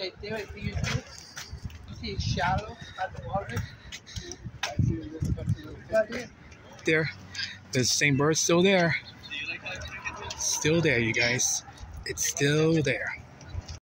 right there. Do you see, you see shallow at the water? There, the same bird's still there. Still there, you guys. It's still there.